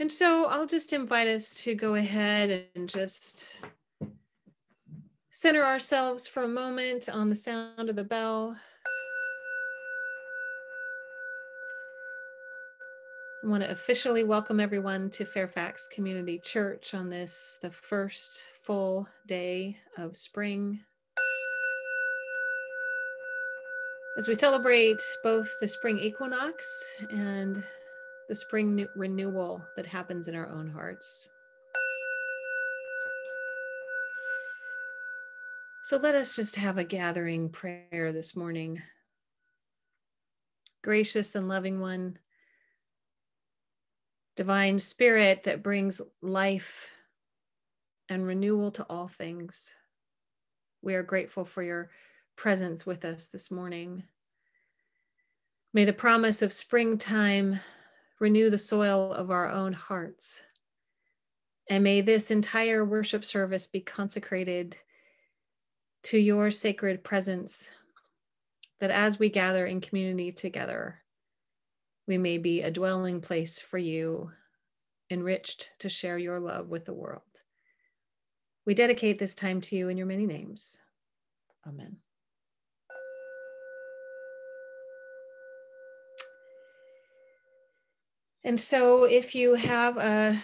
And so I'll just invite us to go ahead and just center ourselves for a moment on the sound of the bell. I want to officially welcome everyone to Fairfax Community Church on this, the first full day of spring. As we celebrate both the spring equinox and the spring renewal that happens in our own hearts. So let us just have a gathering prayer this morning. Gracious and loving one, divine spirit that brings life and renewal to all things. We are grateful for your presence with us this morning. May the promise of springtime renew the soil of our own hearts. And may this entire worship service be consecrated to your sacred presence, that as we gather in community together, we may be a dwelling place for you, enriched to share your love with the world. We dedicate this time to you in your many names. Amen. And so, if you have a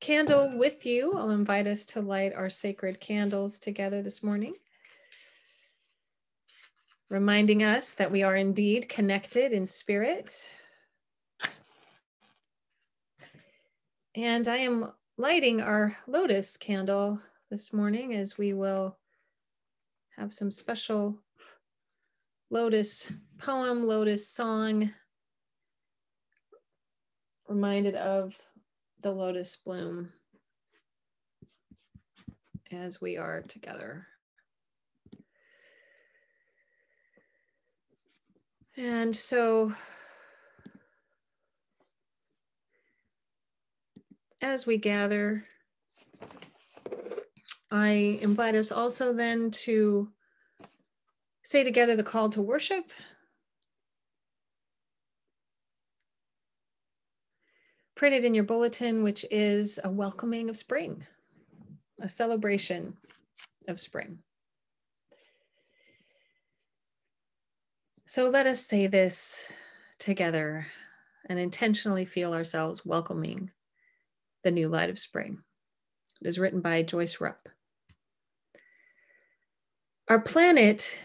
candle with you, I'll invite us to light our sacred candles together this morning, reminding us that we are indeed connected in spirit. And I am lighting our lotus candle this morning as we will have some special lotus poem, lotus song reminded of the lotus bloom as we are together. And so, as we gather, I invite us also then to say together the call to worship printed in your bulletin, which is a welcoming of spring, a celebration of spring. So let us say this together and intentionally feel ourselves welcoming the new light of spring. It is written by Joyce Rupp. Our planet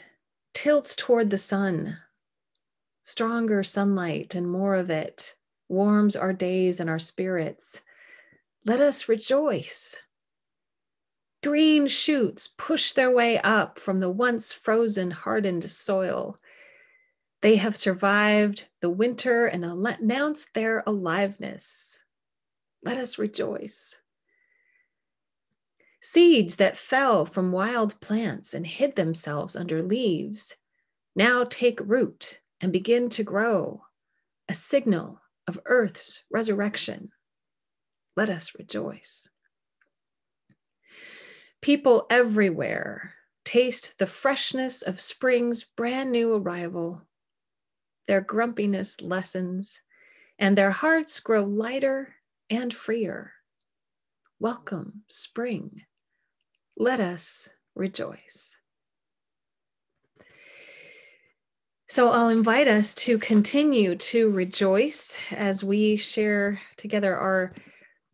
tilts toward the sun, stronger sunlight and more of it warms our days and our spirits. Let us rejoice. Green shoots push their way up from the once frozen, hardened soil. They have survived the winter and announced their aliveness. Let us rejoice. Seeds that fell from wild plants and hid themselves under leaves now take root and begin to grow, a signal of earth's resurrection. Let us rejoice. People everywhere taste the freshness of spring's brand new arrival. Their grumpiness lessens, and their hearts grow lighter and freer. Welcome, spring. Let us rejoice. So I'll invite us to continue to rejoice as we share together our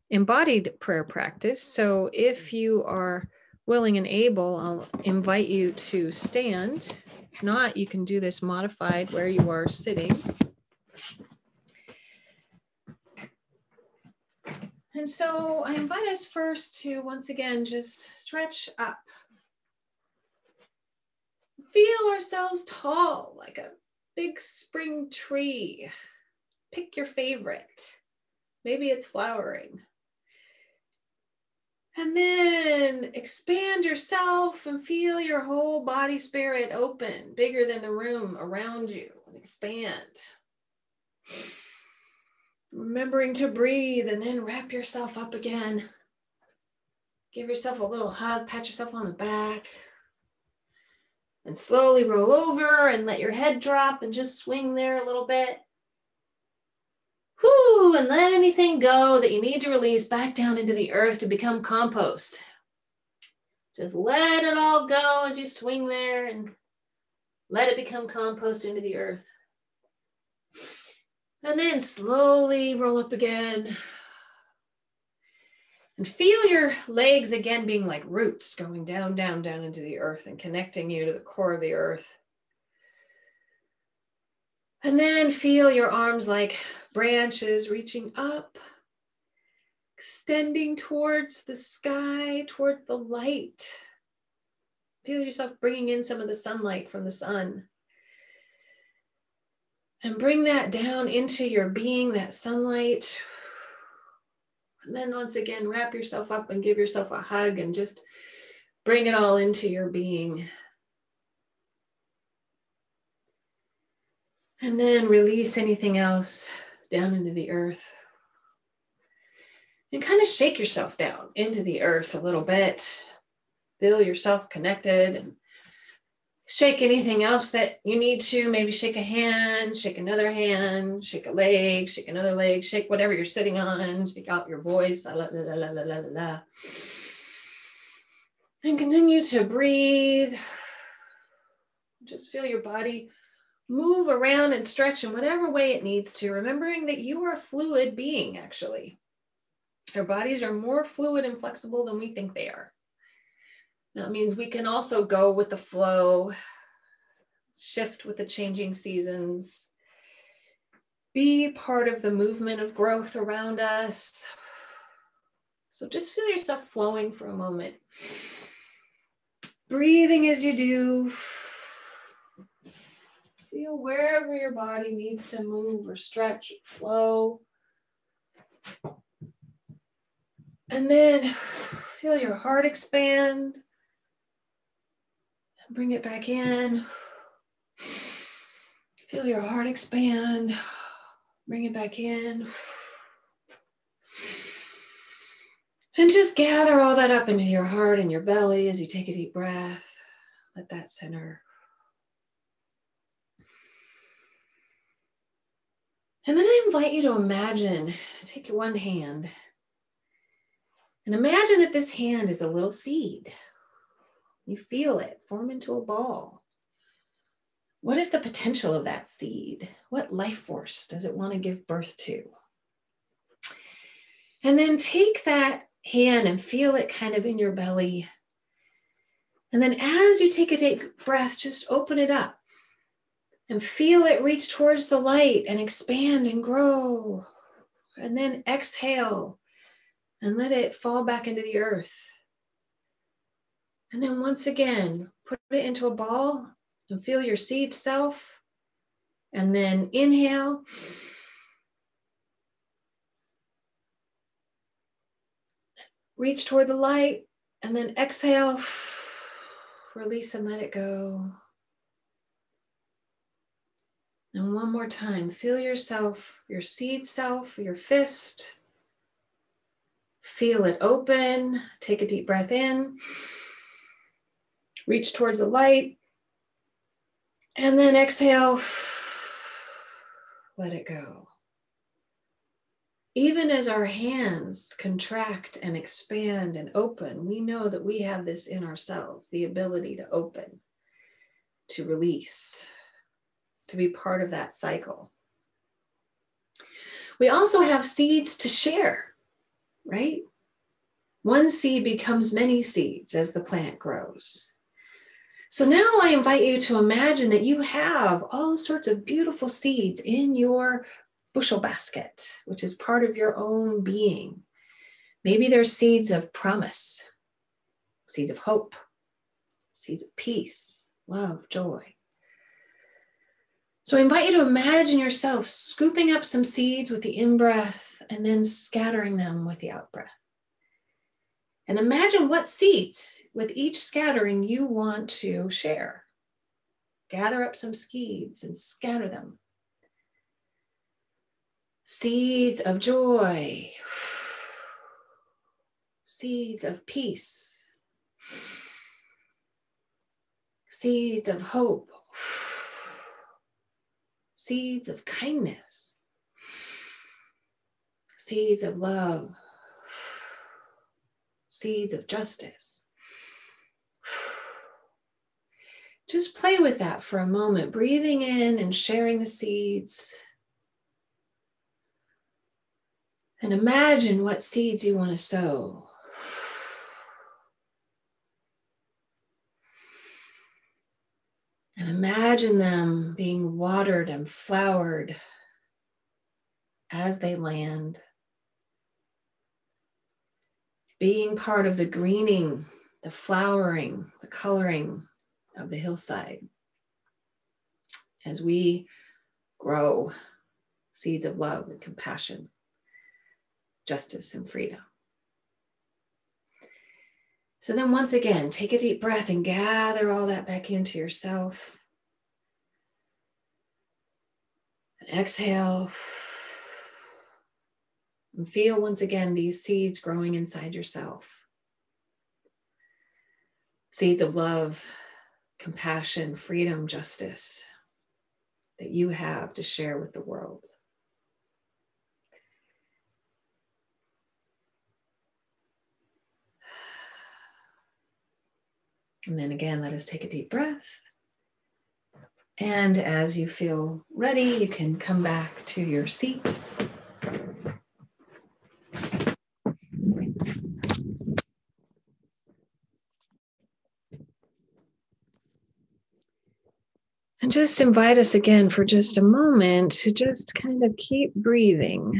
embodied prayer practice. So if you are willing and able, I'll invite you to stand. If not, you can do this modified where you are sitting. And so I invite us first to once again just stretch up feel ourselves tall like a big spring tree. Pick your favorite. Maybe it's flowering. And then expand yourself and feel your whole body spirit open, bigger than the room around you, and expand. Remembering to breathe and then wrap yourself up again. Give yourself a little hug, pat yourself on the back, and slowly roll over and let your head drop and just swing there a little bit. Whoo, and let anything go that you need to release back down into the earth to become compost. Just let it all go as you swing there and let it become compost into the earth. And then slowly roll up again. And feel your legs again being like roots going down, down, down into the earth and connecting you to the core of the earth. And then feel your arms like branches reaching up, extending towards the sky, towards the light. Feel yourself bringing in some of the sunlight from the sun. And bring that down into your being, that sunlight. And then once again, wrap yourself up and give yourself a hug and just bring it all into your being. And then release anything else down into the earth. And kind of shake yourself down into the earth a little bit. Feel yourself connected and shake anything else that you need to. Maybe shake a hand, shake another hand, shake a leg, shake another leg, shake whatever you're sitting on, shake out your voice. La, la, la, la, la, la, la. And continue to breathe. Just feel your body move around and stretch in whatever way it needs to, remembering that you are a fluid being, actually. Our bodies are more fluid and flexible than we think they are. That means we can also go with the flow, shift with the changing seasons, be part of the movement of growth around us. So just feel yourself flowing for a moment. Breathing as you do. Feel wherever your body needs to move or stretch, flow. And then feel your heart expand. Bring it back in. Feel your heart expand. Bring it back in. And just gather all that up into your heart and your belly as you take a deep breath. Let that center. And then I invite you to imagine, take your one hand and imagine that this hand is a little seed. You feel it form into a ball. What is the potential of that seed? What life force does it want to give birth to? And then take that hand and feel it kind of in your belly. And then as you take a deep breath, just open it up and feel it reach towards the light and expand and grow. And then exhale and let it fall back into the earth. And then once again, put it into a ball and feel your seed self. And then inhale. Reach toward the light and then exhale. Release and let it go. And one more time, feel yourself, your seed self, your fist. Feel it open. Take a deep breath in. Reach towards the light. And then exhale. Let it go. Even as our hands contract and expand and open, we know that we have this in ourselves the ability to open, to release to be part of that cycle. We also have seeds to share, right? One seed becomes many seeds as the plant grows. So now I invite you to imagine that you have all sorts of beautiful seeds in your bushel basket, which is part of your own being. Maybe there's seeds of promise, seeds of hope, seeds of peace, love, joy. So I invite you to imagine yourself scooping up some seeds with the in breath and then scattering them with the out breath. And imagine what seeds with each scattering you want to share. Gather up some seeds and scatter them. Seeds of joy, seeds of peace, seeds of hope. Seeds of kindness, seeds of love, seeds of justice. Just play with that for a moment, breathing in and sharing the seeds. And imagine what seeds you want to sow. And imagine them being watered and flowered as they land. Being part of the greening, the flowering, the coloring of the hillside as we grow seeds of love and compassion, justice and freedom. So then, once again, take a deep breath and gather all that back into yourself. And exhale. And feel once again these seeds growing inside yourself seeds of love, compassion, freedom, justice that you have to share with the world. And then again, let us take a deep breath. And as you feel ready, you can come back to your seat. And just invite us again for just a moment to just kind of keep breathing,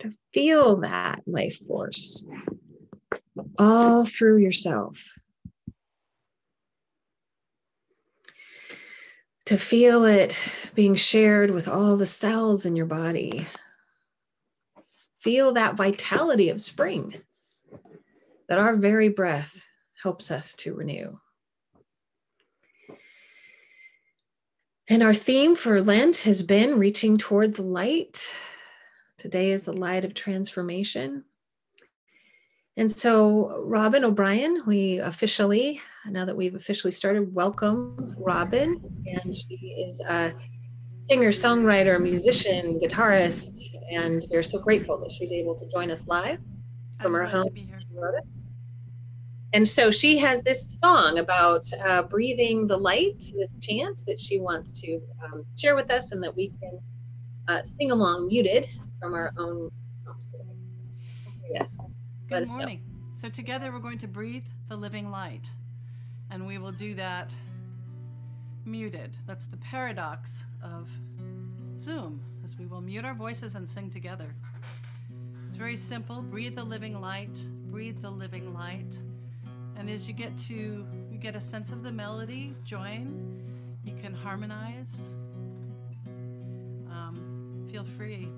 to feel that life force all through yourself. To feel it being shared with all the cells in your body. Feel that vitality of spring that our very breath helps us to renew. And our theme for Lent has been reaching toward the light. Today is the light of transformation. And so, Robin O'Brien, we officially, now that we've officially started, welcome Robin. And she is a singer, songwriter, musician, guitarist. And we're so grateful that she's able to join us live from her home. And so she has this song about uh, breathing the light, this chant that she wants to um, share with us and that we can uh, sing along muted from our own. Yes. Good morning. So together we're going to breathe the living light. And we will do that muted. That's the paradox of Zoom, as we will mute our voices and sing together. It's very simple. Breathe the living light, breathe the living light. And as you get to, you get a sense of the melody, join, you can harmonize. Um, feel free.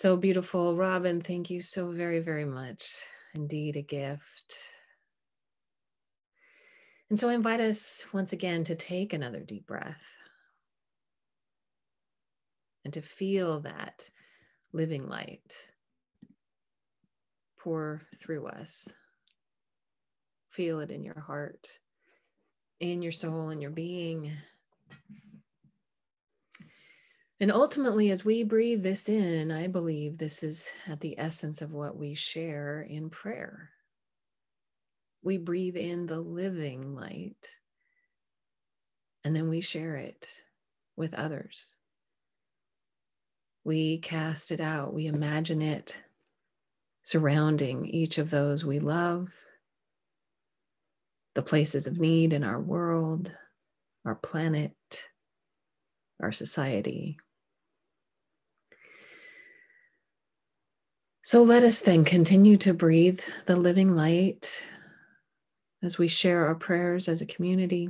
So beautiful. Robin, thank you so very, very much. Indeed, a gift. And so I invite us once again to take another deep breath and to feel that living light pour through us. Feel it in your heart, in your soul, in your being. And ultimately, as we breathe this in, I believe this is at the essence of what we share in prayer. We breathe in the living light, and then we share it with others. We cast it out, we imagine it surrounding each of those we love, the places of need in our world, our planet, our society. So let us then continue to breathe the living light as we share our prayers as a community.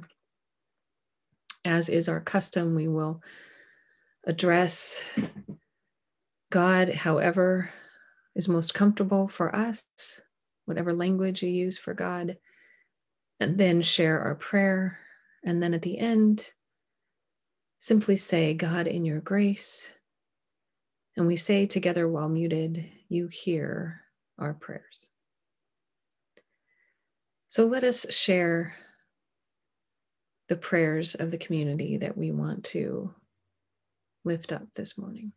As is our custom, we will address God however is most comfortable for us, whatever language you use for God, and then share our prayer. And then at the end, simply say, God, in your grace. And we say together while muted, you hear our prayers. So let us share the prayers of the community that we want to lift up this morning.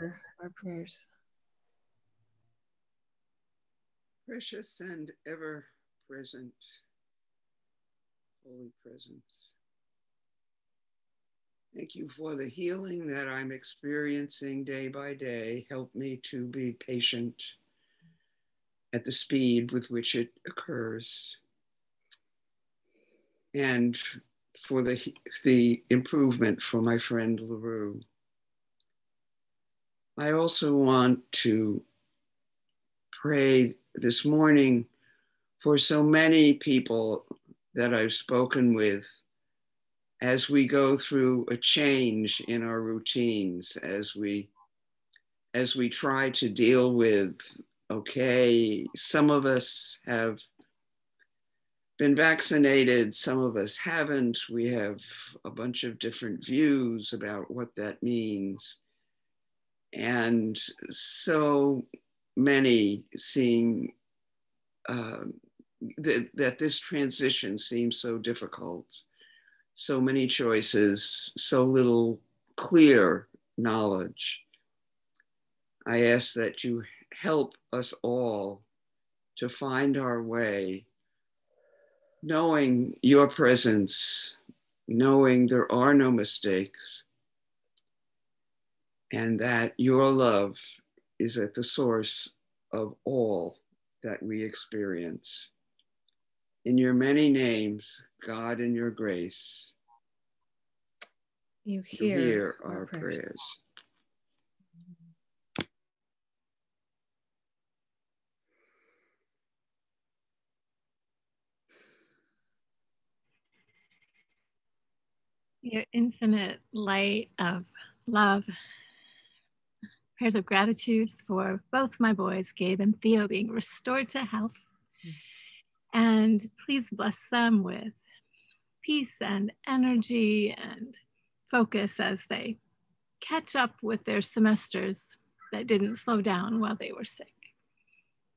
Our prayers. Precious and ever present, Holy Presence. Thank you for the healing that I'm experiencing day by day. Help me to be patient at the speed with which it occurs. And for the, the improvement for my friend LaRue. I also want to pray this morning for so many people that I've spoken with as we go through a change in our routines, as we as we try to deal with okay, some of us have been vaccinated, some of us haven't. We have a bunch of different views about what that means. And so many seeing uh, th- that this transition seems so difficult, so many choices, so little clear knowledge. I ask that you help us all to find our way, knowing your presence, knowing there are no mistakes, and that your love is at the source of all that we experience. In your many names, God, in your grace, you hear, you hear our, our prayers. prayers. Your infinite light of love prayers of gratitude for both my boys, Gabe and Theo, being restored to health. And please bless them with peace and energy and focus as they catch up with their semesters that didn't slow down while they were sick.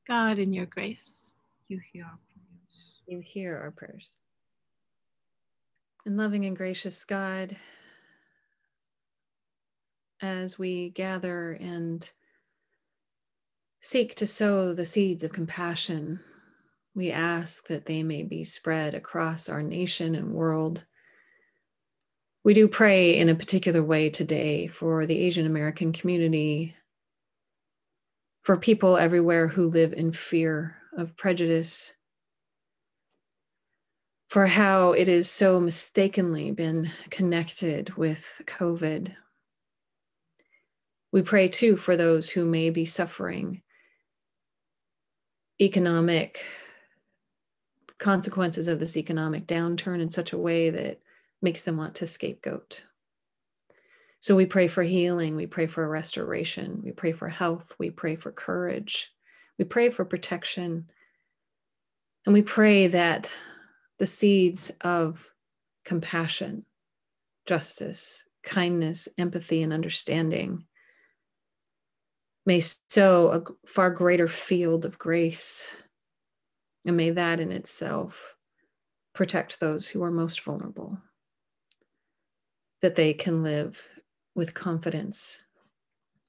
God, in your grace, you hear our prayers. You hear our prayers. And loving and gracious God, as we gather and seek to sow the seeds of compassion, we ask that they may be spread across our nation and world. We do pray in a particular way today for the Asian American community, for people everywhere who live in fear of prejudice, for how it is so mistakenly been connected with COVID, we pray too for those who may be suffering economic consequences of this economic downturn in such a way that makes them want to scapegoat. So we pray for healing, we pray for restoration, we pray for health, we pray for courage, we pray for protection, and we pray that the seeds of compassion, justice, kindness, empathy, and understanding may sow a far greater field of grace. And may that in itself protect those who are most vulnerable, that they can live with confidence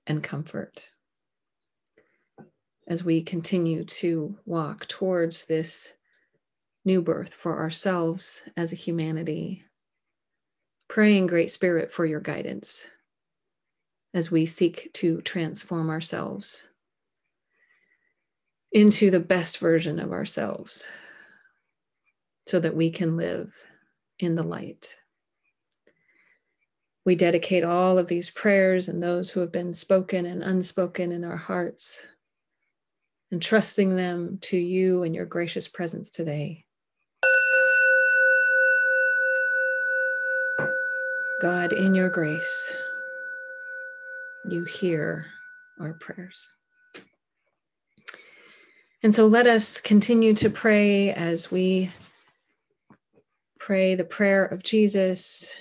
and comfort as we continue to walk towards this new birth for ourselves as a humanity. Praying, Great Spirit, for your guidance as we seek to transform ourselves into the best version of ourselves so that we can live in the light. We dedicate all of these prayers and those who have been spoken and unspoken in our hearts, entrusting them to you and your gracious presence today. God, in your grace, you hear our prayers. And so let us continue to pray as we pray the prayer of Jesus.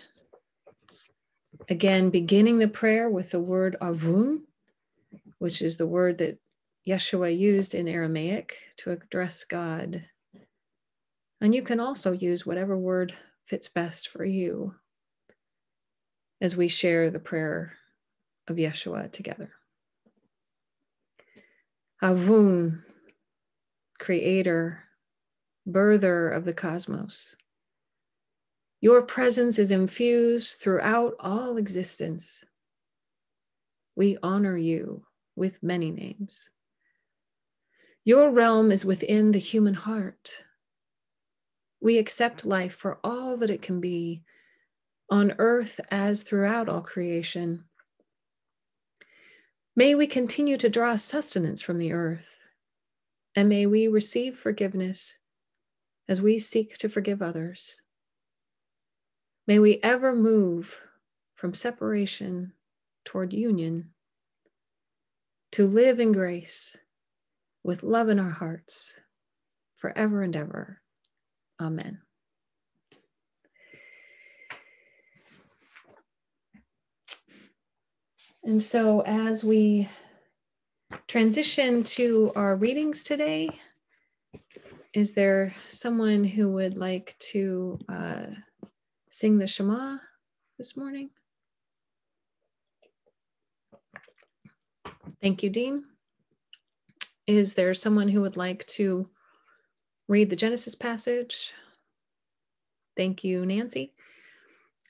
Again, beginning the prayer with the word avun, which is the word that Yeshua used in Aramaic to address God. And you can also use whatever word fits best for you as we share the prayer of Yeshua together. Avun, creator, birther of the cosmos. Your presence is infused throughout all existence. We honor you with many names. Your realm is within the human heart. We accept life for all that it can be on earth as throughout all creation. May we continue to draw sustenance from the earth, and may we receive forgiveness as we seek to forgive others. May we ever move from separation toward union, to live in grace with love in our hearts forever and ever. Amen. And so, as we transition to our readings today, is there someone who would like to uh, sing the Shema this morning? Thank you, Dean. Is there someone who would like to read the Genesis passage? Thank you, Nancy.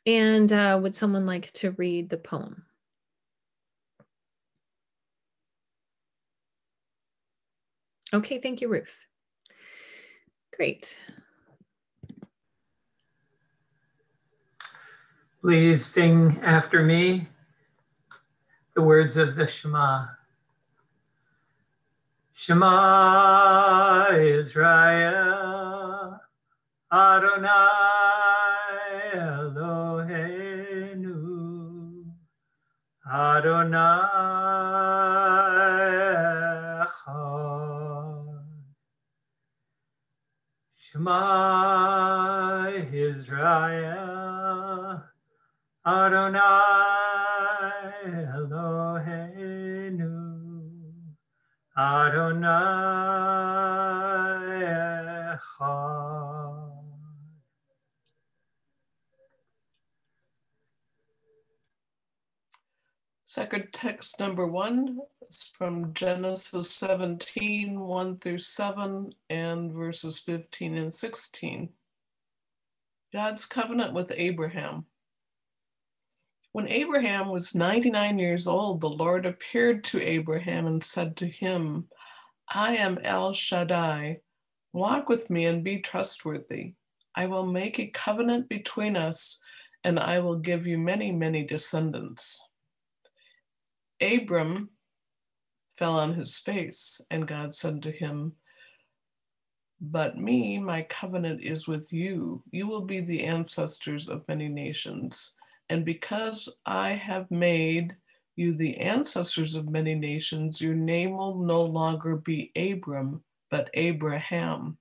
And uh, would someone like to read the poem? Okay, thank you, Ruth. Great. Please sing after me the words of the Shema. Shema Israel, Adonai Eloheinu, Adonai Shema Israel, Adonai Eloheinu, Adonai Echad. Sacred text number one is from Genesis 17, 1 through 7, and verses 15 and 16. God's covenant with Abraham. When Abraham was 99 years old, the Lord appeared to Abraham and said to him, I am El Shaddai. Walk with me and be trustworthy. I will make a covenant between us, and I will give you many, many descendants. Abram fell on his face, and God said to him, But me, my covenant is with you. You will be the ancestors of many nations. And because I have made you the ancestors of many nations, your name will no longer be Abram, but Abraham.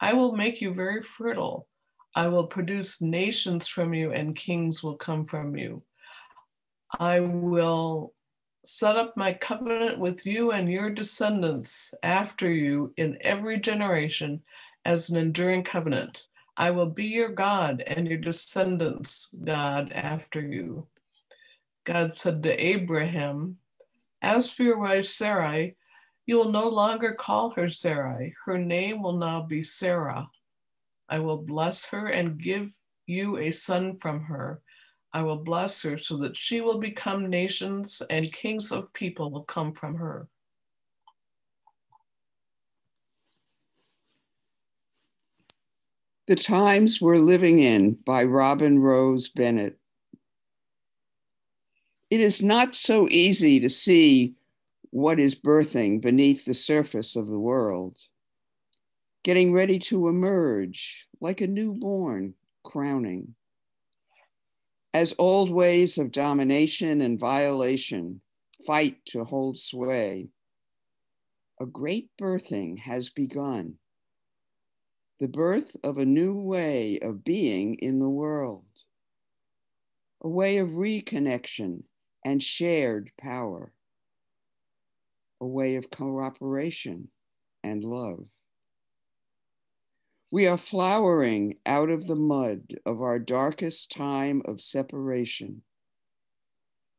I will make you very fertile. I will produce nations from you, and kings will come from you. I will set up my covenant with you and your descendants after you in every generation as an enduring covenant. I will be your God and your descendants' God after you. God said to Abraham, As for your wife Sarai, you will no longer call her Sarai. Her name will now be Sarah. I will bless her and give you a son from her. I will bless her so that she will become nations and kings of people will come from her. The Times We're Living In by Robin Rose Bennett. It is not so easy to see what is birthing beneath the surface of the world, getting ready to emerge like a newborn crowning as old ways of domination and violation fight to hold sway, a great birthing has begun. The birth of a new way of being in the world, a way of reconnection and shared power, a way of cooperation and love. We are flowering out of the mud of our darkest time of separation,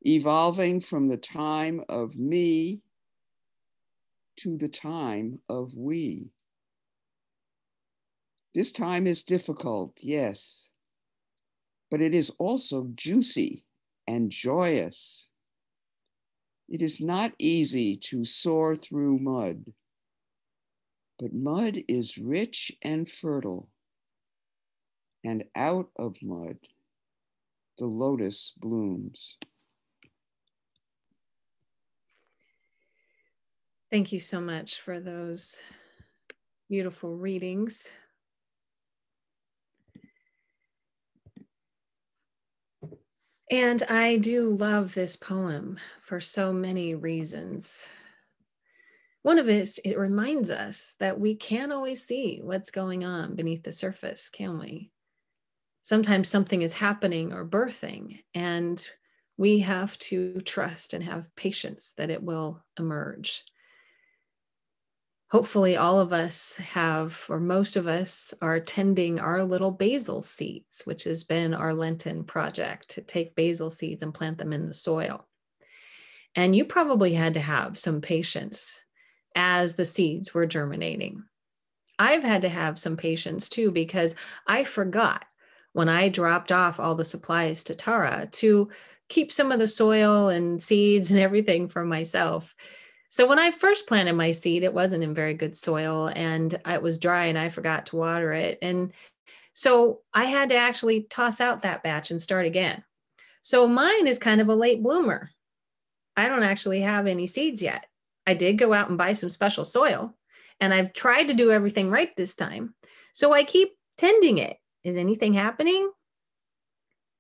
evolving from the time of me to the time of we. This time is difficult, yes, but it is also juicy and joyous. It is not easy to soar through mud but mud is rich and fertile, and out of mud the lotus blooms. Thank you so much for those beautiful readings. And I do love this poem for so many reasons. One of it, it reminds us that we can't always see what's going on beneath the surface, can we? Sometimes something is happening or birthing, and we have to trust and have patience that it will emerge. Hopefully, all of us have, or most of us are tending our little basil seeds, which has been our Lenten project to take basil seeds and plant them in the soil. And you probably had to have some patience as the seeds were germinating. I've had to have some patience too because I forgot when I dropped off all the supplies to Tara to keep some of the soil and seeds and everything for myself. So when I first planted my seed, it wasn't in very good soil and it was dry and I forgot to water it. And so I had to actually toss out that batch and start again. So mine is kind of a late bloomer. I don't actually have any seeds yet. I did go out and buy some special soil and I've tried to do everything right this time. So I keep tending it. Is anything happening?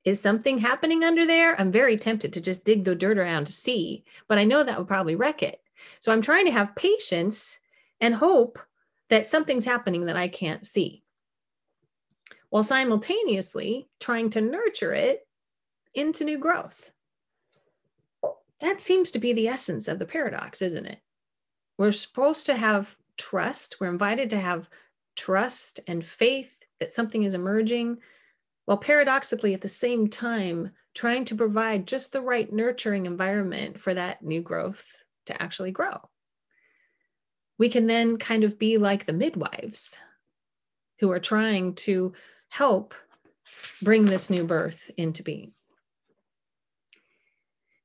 Is something happening under there? I'm very tempted to just dig the dirt around to see, but I know that would probably wreck it. So I'm trying to have patience and hope that something's happening that I can't see, while simultaneously trying to nurture it into new growth. That seems to be the essence of the paradox, isn't it? We're supposed to have trust. We're invited to have trust and faith that something is emerging, while paradoxically at the same time trying to provide just the right nurturing environment for that new growth to actually grow. We can then kind of be like the midwives who are trying to help bring this new birth into being.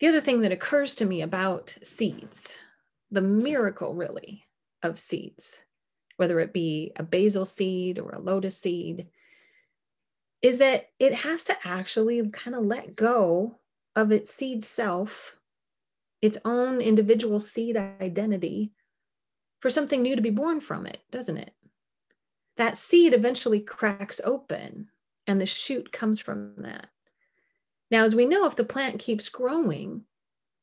The other thing that occurs to me about seeds, the miracle really of seeds, whether it be a basil seed or a lotus seed, is that it has to actually kind of let go of its seed self, its own individual seed identity, for something new to be born from it, doesn't it? That seed eventually cracks open and the shoot comes from that. Now, as we know, if the plant keeps growing,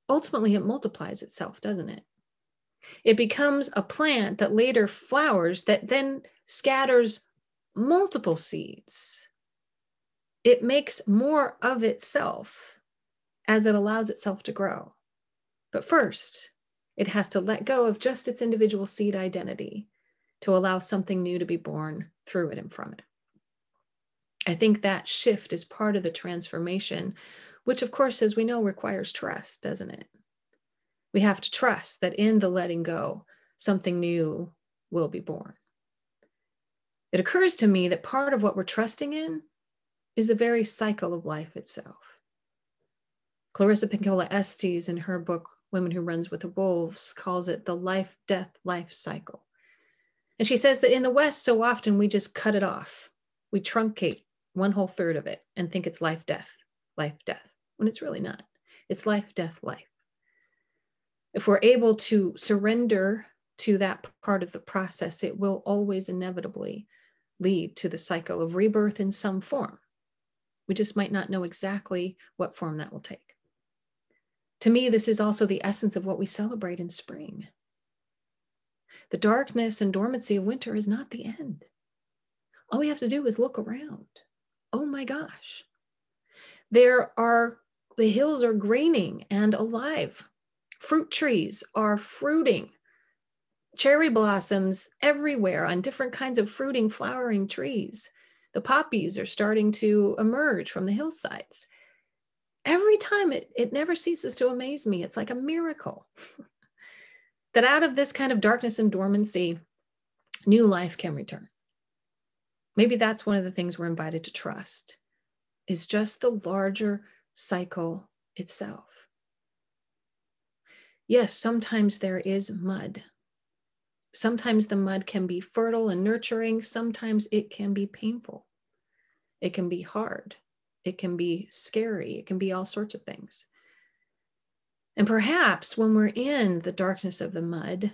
ultimately it multiplies itself, doesn't it? It becomes a plant that later flowers that then scatters multiple seeds. It makes more of itself as it allows itself to grow. But first, it has to let go of just its individual seed identity to allow something new to be born through it and from it. I think that shift is part of the transformation, which, of course, as we know, requires trust, doesn't it? We have to trust that in the letting go, something new will be born. It occurs to me that part of what we're trusting in is the very cycle of life itself. Clarissa Pinkola Estes, in her book, Women Who Runs with the Wolves, calls it the life, death, life cycle. And she says that in the West, so often we just cut it off. We truncate one whole third of it and think it's life, death, life, death, when it's really not. It's life, death, life. If we're able to surrender to that part of the process, it will always inevitably lead to the cycle of rebirth in some form. We just might not know exactly what form that will take. To me, this is also the essence of what we celebrate in spring. The darkness and dormancy of winter is not the end. All we have to do is look around. Oh my gosh. There are, the hills are greening and alive. Fruit trees are fruiting. Cherry blossoms everywhere on different kinds of fruiting, flowering trees. The poppies are starting to emerge from the hillsides. Every time it, it never ceases to amaze me. It's like a miracle that out of this kind of darkness and dormancy, new life can return. Maybe that's one of the things we're invited to trust is just the larger cycle itself. Yes, sometimes there is mud. Sometimes the mud can be fertile and nurturing. Sometimes it can be painful. It can be hard. It can be scary. It can be all sorts of things. And perhaps when we're in the darkness of the mud,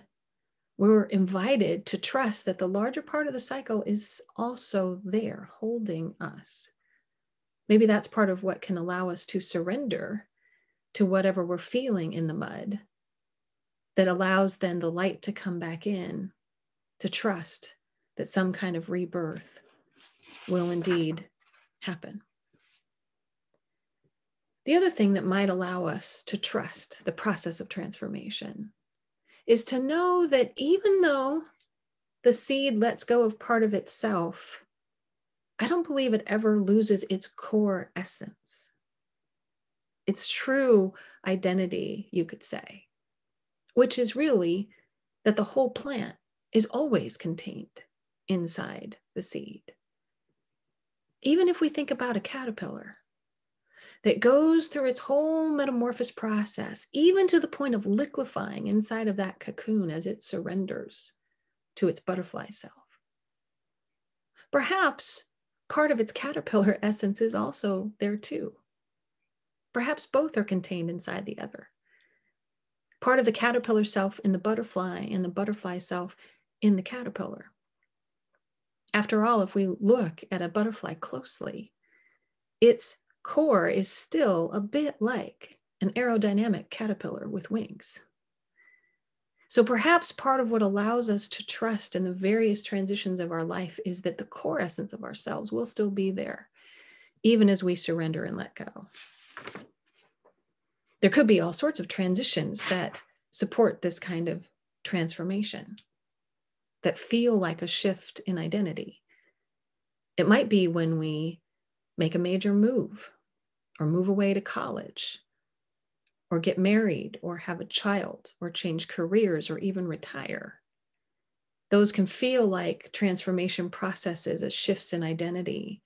we're invited to trust that the larger part of the cycle is also there holding us. Maybe that's part of what can allow us to surrender to whatever we're feeling in the mud that allows then the light to come back in, to trust that some kind of rebirth will indeed happen. The other thing that might allow us to trust the process of transformation is to know that even though the seed lets go of part of itself, I don't believe it ever loses its core essence. Its true identity, you could say which is really that the whole plant is always contained inside the seed. Even if we think about a caterpillar that goes through its whole metamorphosis process, even to the point of liquefying inside of that cocoon as it surrenders to its butterfly self. Perhaps part of its caterpillar essence is also there too. Perhaps both are contained inside the other part of the caterpillar self in the butterfly and the butterfly self in the caterpillar. After all, if we look at a butterfly closely, its core is still a bit like an aerodynamic caterpillar with wings. So perhaps part of what allows us to trust in the various transitions of our life is that the core essence of ourselves will still be there, even as we surrender and let go there could be all sorts of transitions that support this kind of transformation that feel like a shift in identity. It might be when we make a major move or move away to college or get married or have a child or change careers or even retire. Those can feel like transformation processes as shifts in identity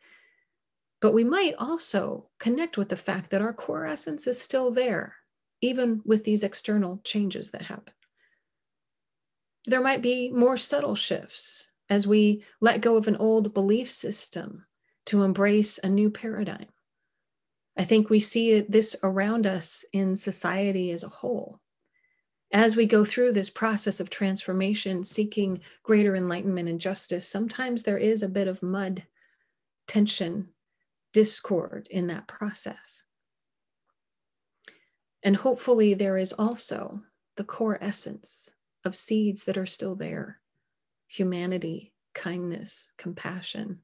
but we might also connect with the fact that our core essence is still there, even with these external changes that happen. There might be more subtle shifts as we let go of an old belief system to embrace a new paradigm. I think we see this around us in society as a whole. as we go through this process of transformation, seeking greater enlightenment and justice, sometimes there is a bit of mud, tension, discord in that process. And hopefully, there is also the core essence of seeds that are still there humanity, kindness, compassion,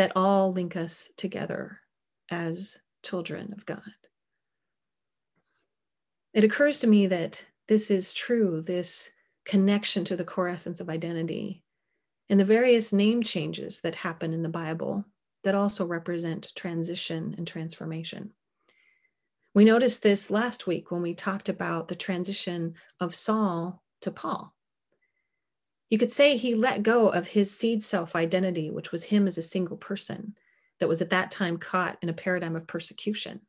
that all link us together as children of God. It occurs to me that this is true, this connection to the core essence of identity, and the various name changes that happen in the Bible that also represent transition and transformation. We noticed this last week when we talked about the transition of Saul to Paul. You could say he let go of his seed self identity, which was him as a single person that was at that time caught in a paradigm of persecution.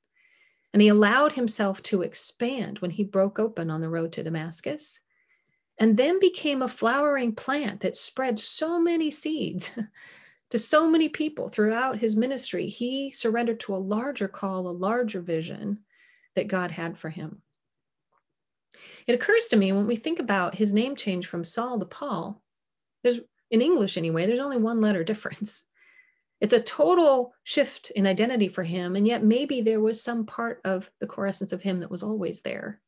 And he allowed himself to expand when he broke open on the road to Damascus and then became a flowering plant that spread so many seeds to so many people throughout his ministry. He surrendered to a larger call, a larger vision that God had for him. It occurs to me when we think about his name change from Saul to Paul, there's in English anyway, there's only one letter difference. It's a total shift in identity for him. And yet, maybe there was some part of the core essence of him that was always there,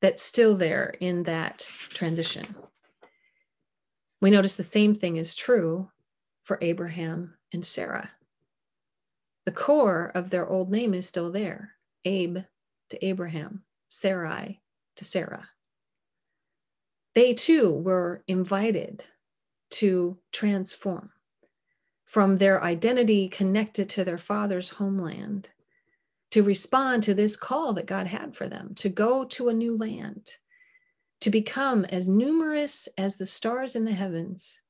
that's still there in that transition. We notice the same thing is true for Abraham and Sarah. The core of their old name is still there Abe to Abraham, Sarai to Sarah. They too were invited to transform from their identity connected to their father's homeland to respond to this call that God had for them to go to a new land, to become as numerous as the stars in the heavens,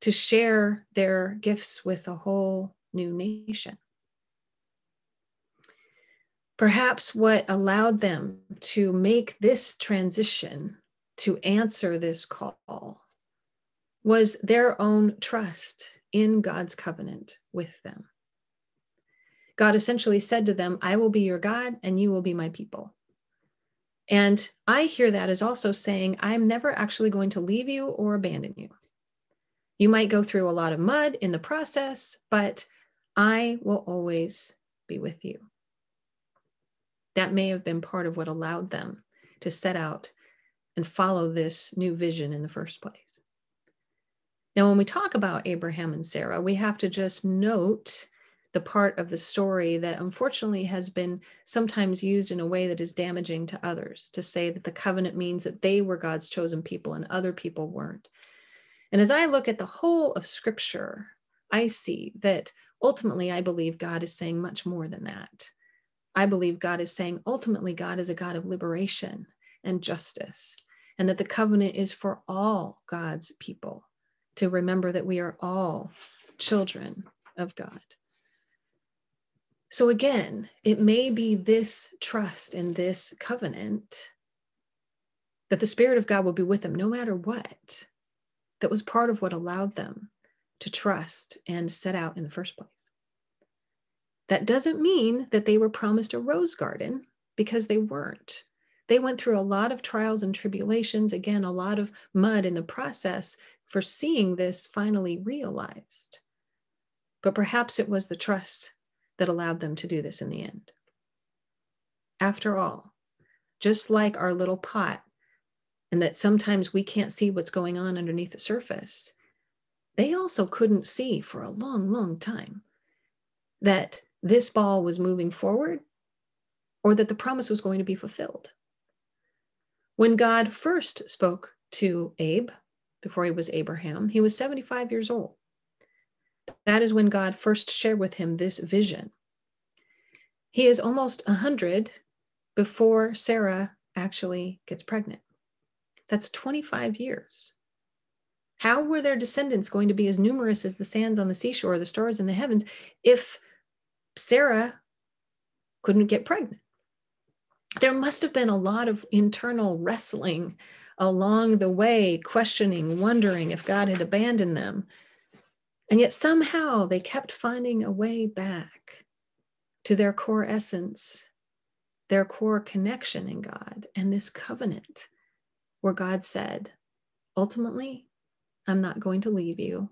to share their gifts with a whole new nation. Perhaps what allowed them to make this transition to answer this call was their own trust in God's covenant with them. God essentially said to them, I will be your God and you will be my people. And I hear that as also saying, I'm never actually going to leave you or abandon you. You might go through a lot of mud in the process, but I will always be with you. That may have been part of what allowed them to set out and follow this new vision in the first place. Now, when we talk about Abraham and Sarah, we have to just note the part of the story that unfortunately has been sometimes used in a way that is damaging to others to say that the covenant means that they were God's chosen people and other people weren't. And as I look at the whole of scripture, I see that ultimately I believe God is saying much more than that. I believe God is saying ultimately God is a God of liberation and justice, and that the covenant is for all God's people to remember that we are all children of God. So again, it may be this trust in this covenant that the Spirit of God will be with them no matter what, that was part of what allowed them to trust and set out in the first place. That doesn't mean that they were promised a rose garden because they weren't. They went through a lot of trials and tribulations, again, a lot of mud in the process for seeing this finally realized. But perhaps it was the trust that allowed them to do this in the end. After all, just like our little pot, and that sometimes we can't see what's going on underneath the surface, they also couldn't see for a long, long time that this ball was moving forward or that the promise was going to be fulfilled. When God first spoke to Abe, before he was Abraham, he was 75 years old. That is when God first shared with him this vision. He is almost 100 before Sarah actually gets pregnant. That's 25 years. How were their descendants going to be as numerous as the sands on the seashore, the stars in the heavens, if Sarah couldn't get pregnant? there must have been a lot of internal wrestling along the way, questioning, wondering if God had abandoned them. And yet somehow they kept finding a way back to their core essence their core connection in God and this covenant where God said, ultimately, I'm not going to leave you.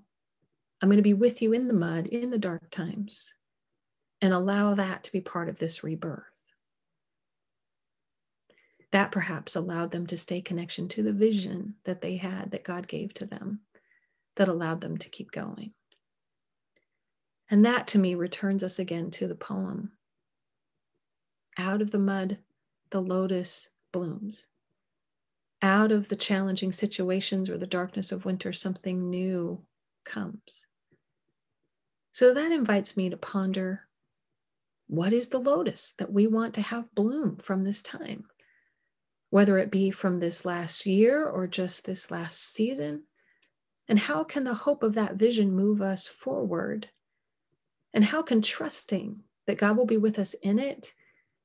I'm going to be with you in the mud, in the dark times, and allow that to be part of this rebirth. That perhaps allowed them to stay connection to the vision that they had that God gave to them that allowed them to keep going. And that to me returns us again to the poem. Out of the mud, the lotus blooms. Out of the challenging situations or the darkness of winter, something new comes. So that invites me to ponder what is the lotus that we want to have bloom from this time? Whether it be from this last year or just this last season, and how can the hope of that vision move us forward? And how can trusting that God will be with us in it,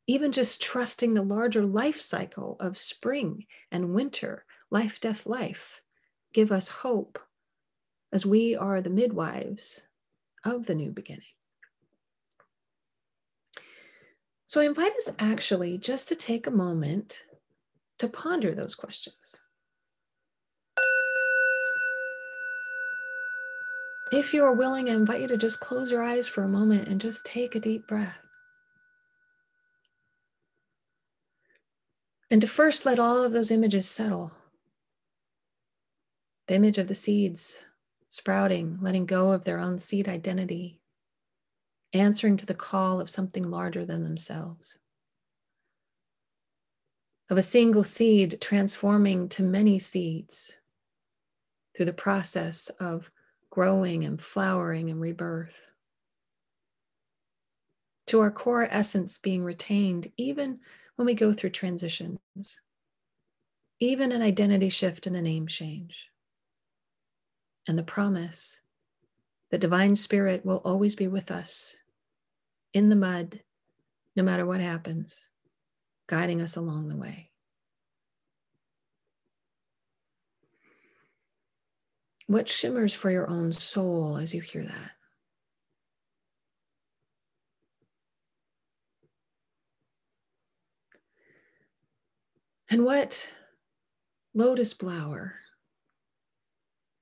even just trusting the larger life cycle of spring and winter, life, death, life, give us hope as we are the midwives of the new beginning? So I invite us actually just to take a moment to ponder those questions. If you are willing, I invite you to just close your eyes for a moment and just take a deep breath. And to first let all of those images settle. The image of the seeds sprouting, letting go of their own seed identity, answering to the call of something larger than themselves. Of a single seed transforming to many seeds through the process of growing and flowering and rebirth. To our core essence being retained even when we go through transitions, even an identity shift and a name change. And the promise that divine spirit will always be with us in the mud, no matter what happens, guiding us along the way. What shimmers for your own soul as you hear that? And what lotus flower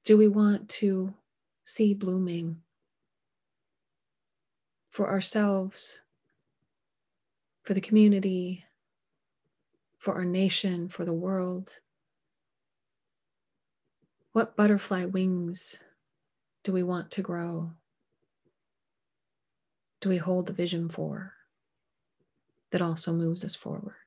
do we want to see blooming for ourselves, for the community, for our nation, for the world? What butterfly wings do we want to grow? Do we hold the vision for that also moves us forward?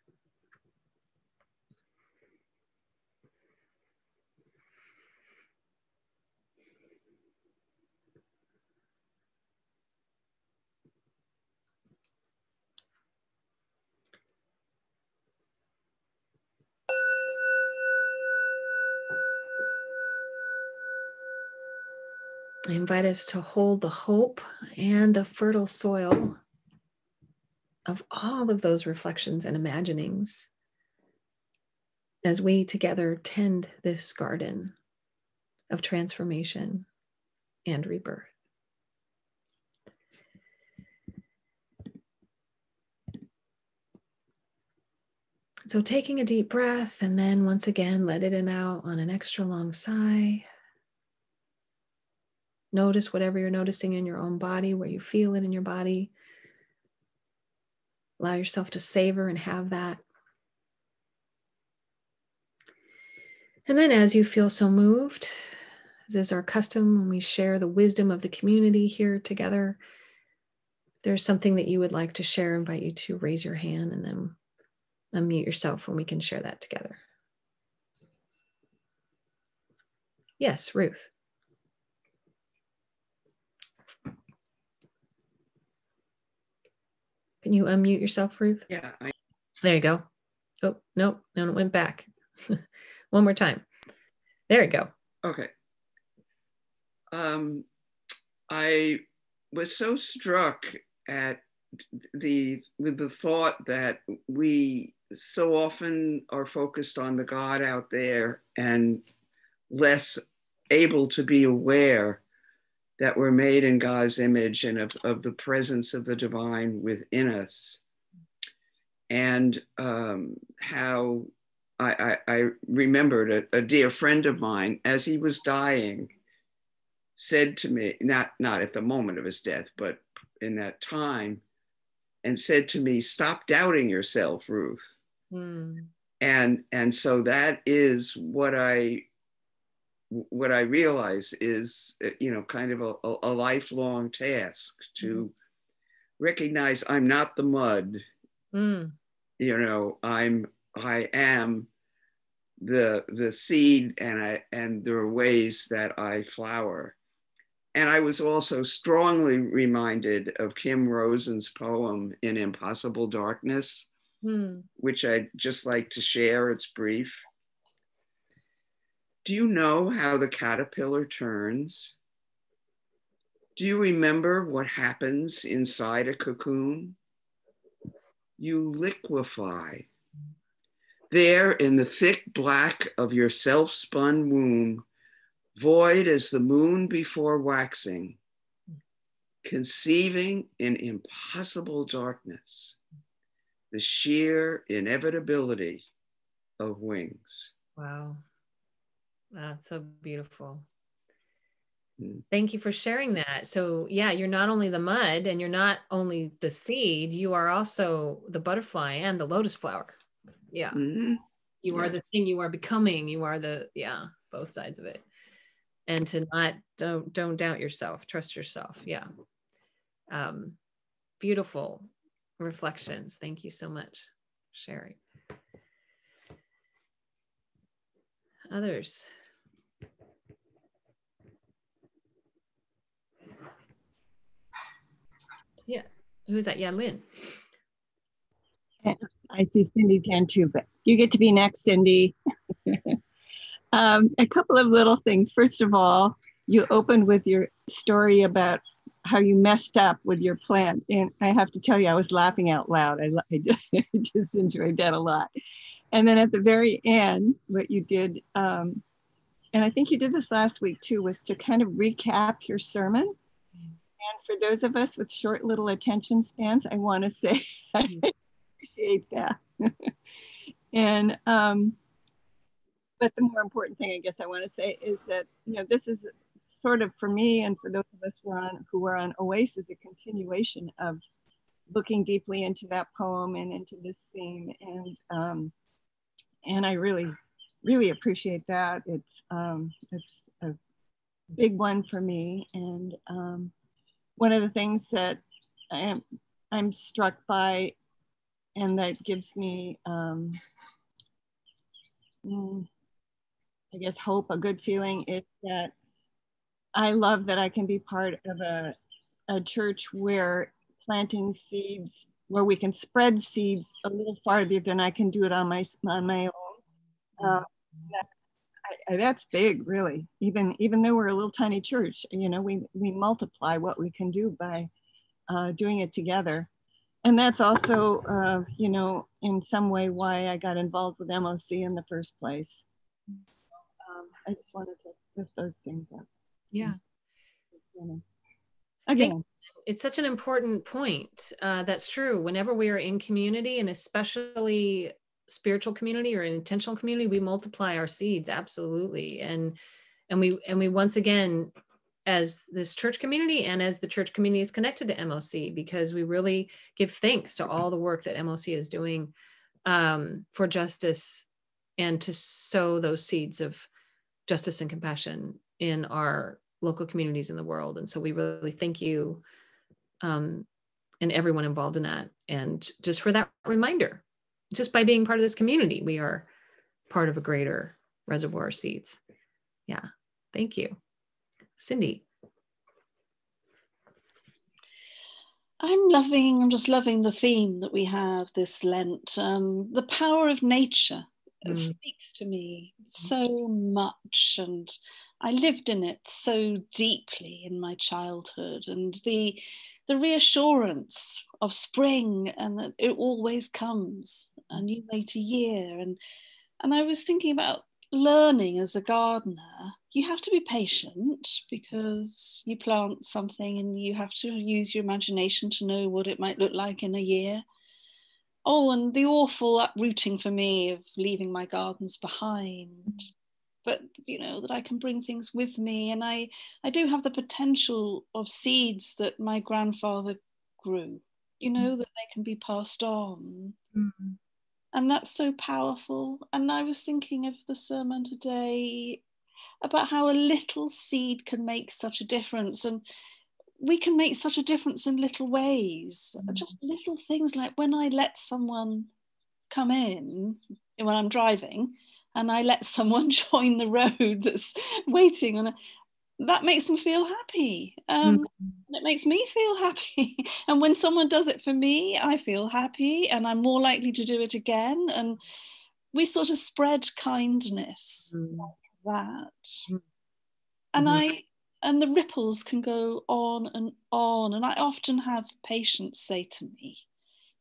I invite us to hold the hope and the fertile soil of all of those reflections and imaginings as we together tend this garden of transformation and rebirth. So, taking a deep breath and then once again let it in out on an extra long sigh. Notice whatever you're noticing in your own body, where you feel it in your body. Allow yourself to savor and have that. And then, as you feel so moved, as is our custom when we share the wisdom of the community here together, if there's something that you would like to share, I invite you to raise your hand and then unmute yourself and we can share that together. Yes, Ruth. Can you unmute yourself, Ruth? Yeah. I- there you go. Oh, nope. No, it went back. One more time. There you go. Okay. Um, I was so struck at the with the thought that we so often are focused on the God out there and less able to be aware that we're made in God's image and of, of the presence of the divine within us. and um, how I, I, I remembered a, a, dear friend of mine as he was dying said to me, not, not at the moment of his death, but in that time, and said to me, Stop doubting yourself, Ruth. Mm. And, and so that is what I what I realize is, you know, kind of a, a lifelong task to mm. recognize I'm not the mud. Mm. You know, I'm I am the the seed and I and there are ways that I flower. And I was also strongly reminded of Kim Rosen's poem in Impossible Darkness, mm. which I'd just like to share. It's brief. Do you know how the caterpillar turns? Do you remember what happens inside a cocoon? You liquefy. There in the thick black of your self spun womb, void as the moon before waxing, conceiving in impossible darkness, the sheer inevitability of wings. Wow. That's so beautiful. Hmm. Thank you for sharing that. So, yeah, you're not only the mud and you're not only the seed, you are also the butterfly and the lotus flower. Yeah. Mm-hmm. You yeah. are the thing you are becoming. You are the, yeah, both sides of it. And to not, don't, don't doubt yourself, trust yourself. Yeah. Um, beautiful reflections. Thank you so much, sharing. Others. Yeah. Who's that? Yeah, Lynn. I see Cindy can too, but you get to be next, Cindy. um, a couple of little things. First of all, you opened with your story about how you messed up with your plant. And I have to tell you, I was laughing out loud. I, I just enjoyed that a lot. And then at the very end, what you did, um, and I think you did this last week too, was to kind of recap your sermon for those of us with short little attention spans, I want to say I mm-hmm. appreciate that. and um, but the more important thing, I guess, I want to say is that you know this is sort of for me and for those of us who are on who are on Oasis a continuation of looking deeply into that poem and into this theme, and um, and I really really appreciate that. It's um, it's a big one for me, and um, one of the things that I am I'm struck by and that gives me um, mm, I guess hope, a good feeling is that I love that I can be part of a, a church where planting seeds, where we can spread seeds a little farther than I can do it on my on my own. Uh, I, I, that's big, really. Even even though we're a little tiny church, you know, we we multiply what we can do by uh, doing it together, and that's also, uh, you know, in some way why I got involved with MOC in the first place. So, um, I just wanted to lift those things up. Yeah. Again. It's such an important point. Uh, that's true. Whenever we are in community, and especially spiritual community or an intentional community we multiply our seeds absolutely and and we and we once again as this church community and as the church community is connected to MOC because we really give thanks to all the work that MOC is doing um, for justice and to sow those seeds of justice and compassion in our local communities in the world. And so we really thank you um, and everyone involved in that. And just for that reminder just by being part of this community, we are part of a greater reservoir of seeds. Yeah, thank you. Cindy. I'm loving, I'm just loving the theme that we have this Lent. Um, the power of nature mm. speaks to me so much, and I lived in it so deeply in my childhood. And the the reassurance of spring and that it always comes and you wait a mm. year and and I was thinking about learning as a gardener you have to be patient because you plant something and you have to use your imagination to know what it might look like in a year oh, and the awful uprooting for me of leaving my gardens behind. But you know that I can bring things with me, and I I do have the potential of seeds that my grandfather grew. You know that they can be passed on. Mm-hmm and that's so powerful. And I was thinking of the sermon today about how a little seed can make such a difference. And we can make such a difference in little ways, mm. just little things like when I let someone come in when I'm driving and I let someone join the road that's waiting on a, that makes me feel happy. Um, mm-hmm. It makes me feel happy. and when someone does it for me, I feel happy and I'm more likely to do it again. And we sort of spread kindness mm. like that. Mm-hmm. And I and the ripples can go on and on. And I often have patients say to me,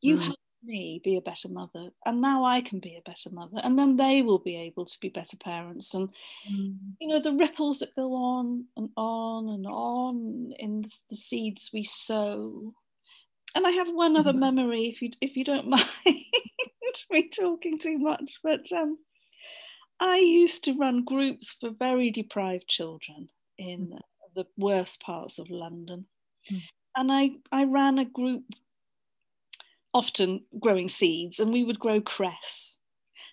You mm. have me be a better mother and now i can be a better mother and then they will be able to be better parents and mm. you know the ripples that go on and on and on in the seeds we sow and i have one other mm. memory if you if you don't mind me talking too much but um i used to run groups for very deprived children in mm. the worst parts of london mm. and i i ran a group often growing seeds, and we would grow cress.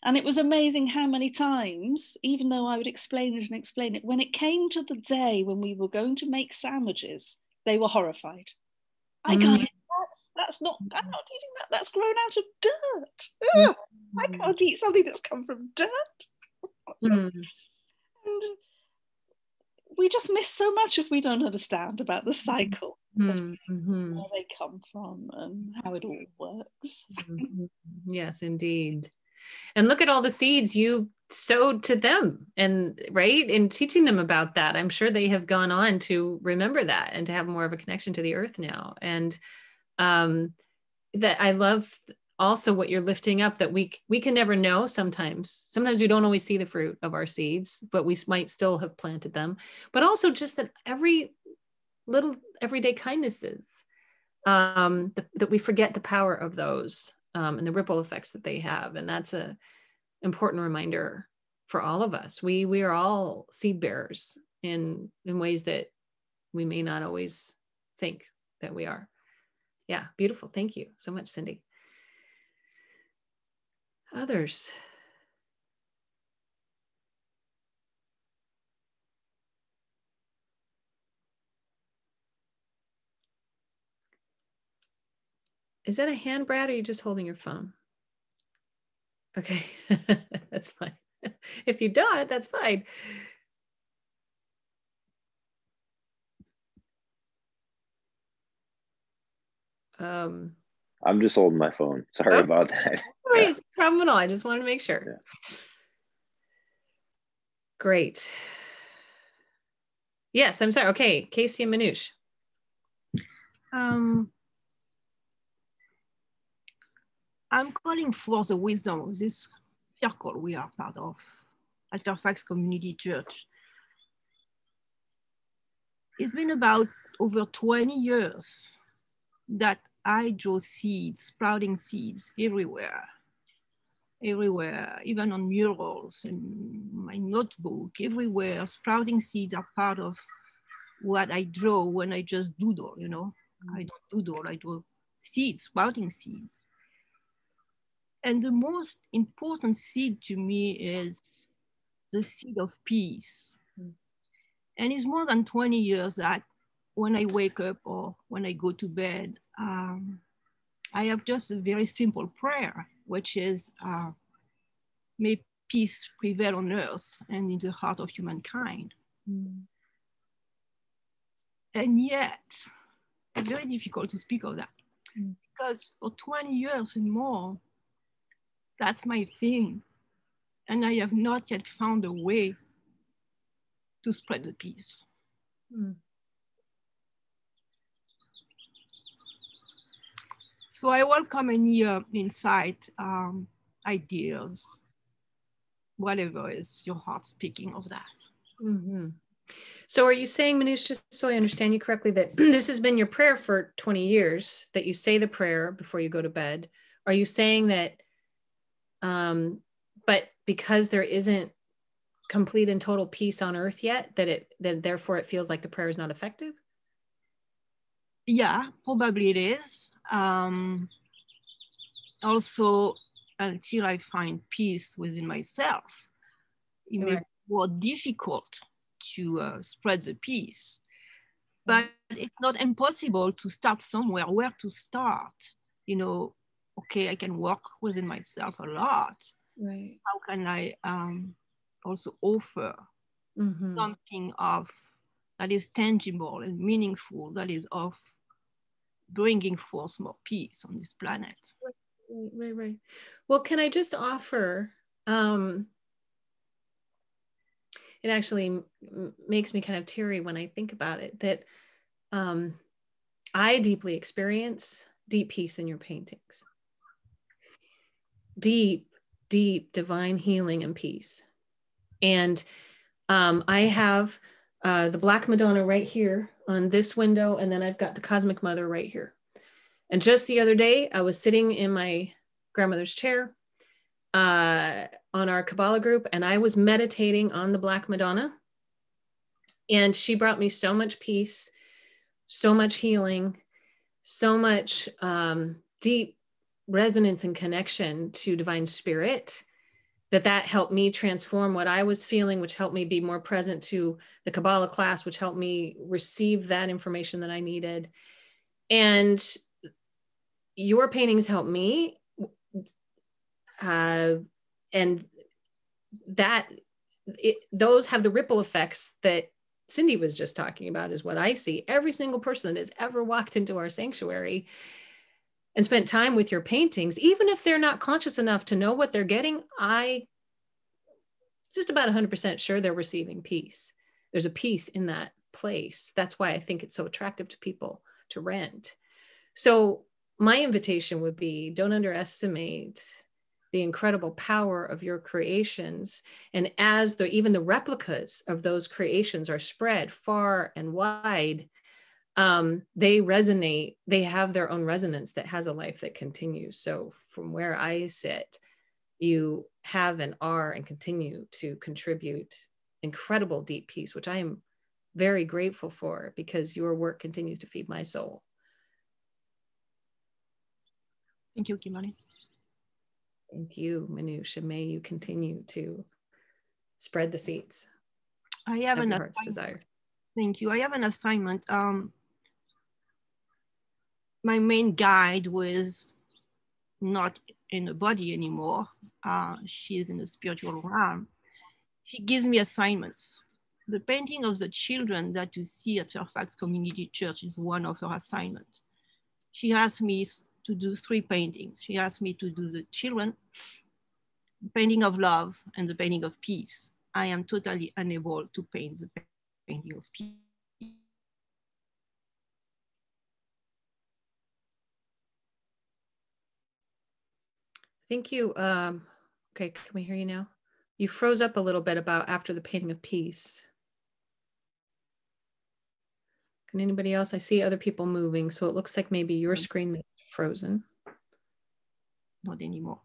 And it was amazing how many times, even though I would explain it and explain it, when it came to the day when we were going to make sandwiches, they were horrified. I can't mm. eat that. That's not, I'm not eating that. That's grown out of dirt. Ugh, I mm. can't eat something that's come from dirt. Mm. And we just miss so much if we don't understand about the cycle mm-hmm. where they come from and how it all works. Mm-hmm. yes indeed. And look at all the seeds you sowed to them and right in teaching them about that. I'm sure they have gone on to remember that and to have more of a connection to the earth now. And um that i love also what you're lifting up that we we can never know sometimes. Sometimes we don't always see the fruit of our seeds but we might still have planted them. But also just that every little everyday kindnesses um the, that we forget the power of those um, and the ripple effects that they have. And that's a important reminder for all of us. We we are all seed bearers in in ways that we may not always think that we are. Yeah beautiful. Thank you so much cindy. Others. Is that a hand, Brad, or are you just holding your phone? Okay, that's fine. if you don't, that's fine. Um, I'm just holding my phone. Sorry oh. about that. Right, yeah. problem at all. I just want to make sure. Yeah. Great. Yes, I'm sorry. Okay, Casey and Manoush. Um, I'm calling for the wisdom of this circle we are part of, Fairfax Community Church. It's been about over 20 years that I draw seeds, sprouting seeds everywhere, everywhere, even on murals and my notebook, everywhere. Sprouting seeds are part of what I draw when I just doodle, you know. Mm. I don't doodle, I draw seeds, sprouting seeds. And the most important seed to me is the seed of peace. Mm. And it's more than 20 years that when I wake up or when I go to bed, um, I have just a very simple prayer, which is, uh, may peace prevail on earth and in the heart of humankind. Mm. And yet, it's very difficult to speak of that mm. because for 20 years and more, that's my thing. And I have not yet found a way to spread the peace. Mm. So I welcome any uh, insight, um, ideas, whatever is your heart speaking of that. Mm-hmm. So are you saying, Manoush, just so I understand you correctly, that this has been your prayer for 20 years, that you say the prayer before you go to bed, are you saying that um but because there isn't complete and total peace on earth yet that it that therefore it feels like the prayer is not effective? Yeah probably it is. Um also until i find peace within myself it right. may be more difficult to uh, spread the peace. But it's not impossible to start somewhere where to start you know okay i can work within myself a lot right how can i um, also offer mm-hmm. something of that is tangible and meaningful that is of bringing forth more peace on this planet right right, right. well can i just offer um it actually m- makes me kind of teary when I think about it that um, I deeply experience deep peace in your paintings. Deep, deep divine healing and peace. And um, I have uh, the Black Madonna right here on this window, and then I've got the Cosmic Mother right here. And just the other day, I was sitting in my grandmother's chair uh, on our Kabbalah group, and I was meditating on the Black Madonna. And she brought me so much peace, so much healing, so much um, deep resonance and connection to divine spirit that that helped me transform what i was feeling which helped me be more present to the kabbalah class which helped me receive that information that i needed and your paintings helped me uh, and that it, those have the ripple effects that Cindy was just talking about is what I see. Every single person that has ever walked into our sanctuary and spent time with your paintings, even if they're not conscious enough to know what they're getting, I just about 100% sure they're receiving peace. There's a peace in that place. That's why I think it's so attractive to people to rent. So my invitation would be don't underestimate the incredible power of your creations and as the even the replicas of those creations are spread far and wide um, they resonate they have their own resonance that has a life that continues so from where i sit you have and are and continue to contribute incredible deep peace which i am very grateful for because your work continues to feed my soul thank you kimani Thank you, Manusha. May you continue to spread the seeds. I have an heart's desire. Thank you. I have an assignment. Um, my main guide was not in the body anymore. Uh, she is in the spiritual realm. She gives me assignments. The painting of the children that you see at Fairfax Community Church is one of her assignments. She asked me to do three paintings. She asked me to do the children, the painting of love, and the painting of peace. I am totally unable to paint the painting of peace. Thank you. Um, okay, can we hear you now? You froze up a little bit about after the painting of peace. Can anybody else? I see other people moving, so it looks like maybe your screen is frozen. Not anymore.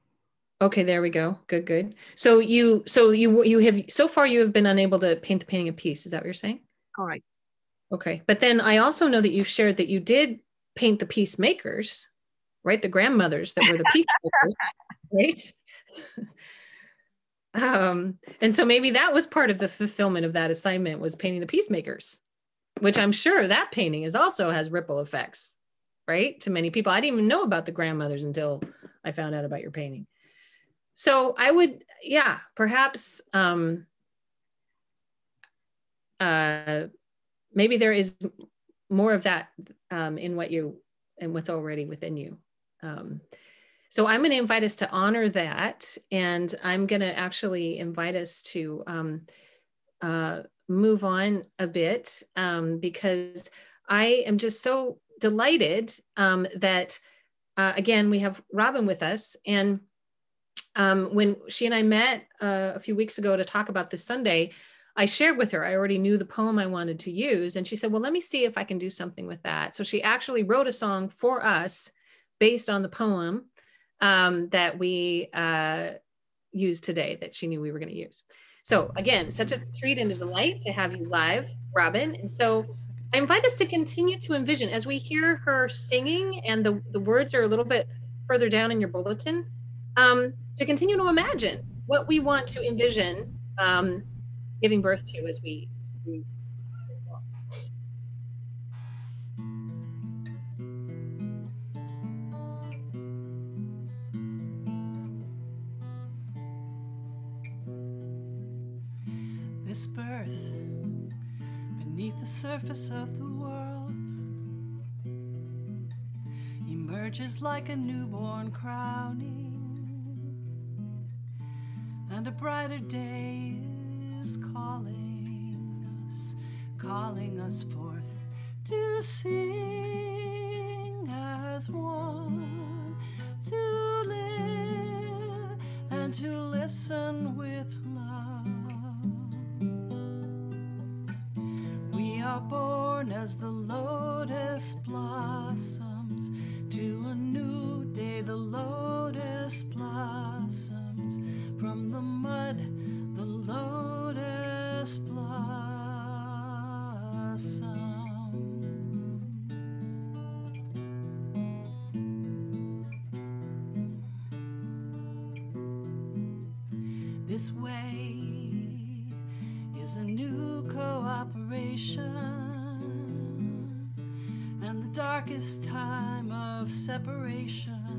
Okay, there we go. Good, good. So you, so you, you have so far you have been unable to paint the painting of peace. Is that what you're saying? All right. Okay, but then I also know that you've shared that you did paint the peacemakers, right? The grandmothers that were the peacemakers, right? um, and so maybe that was part of the fulfillment of that assignment was painting the peacemakers, which I'm sure that painting is also has ripple effects right? To many people. I didn't even know about the grandmothers until I found out about your painting. So I would, yeah, perhaps um, uh, maybe there is more of that um, in what you and what's already within you. Um, so I'm going to invite us to honor that, and I'm going to actually invite us to um, uh, move on a bit um, because I am just so delighted um, that, uh, again, we have Robin with us. And um, when she and I met uh, a few weeks ago to talk about this Sunday, I shared with her, I already knew the poem I wanted to use. And she said, Well, let me see if I can do something with that. So she actually wrote a song for us based on the poem um, that we uh, used today that she knew we were going to use. So again, such a treat and a delight to have you live, Robin. And so I invite us to continue to envision as we hear her singing and the, the words are a little bit further down in your bulletin, um, to continue to imagine what we want to envision um, giving birth to as we, like a newborn crowning, and a brighter day is calling us, calling us forth to sing as one, to live and to listen with love. We are born as the lotus blossoms lotus blossoms from the mud, the lotus blossoms. This way is a new cooperation and the darkest time of separation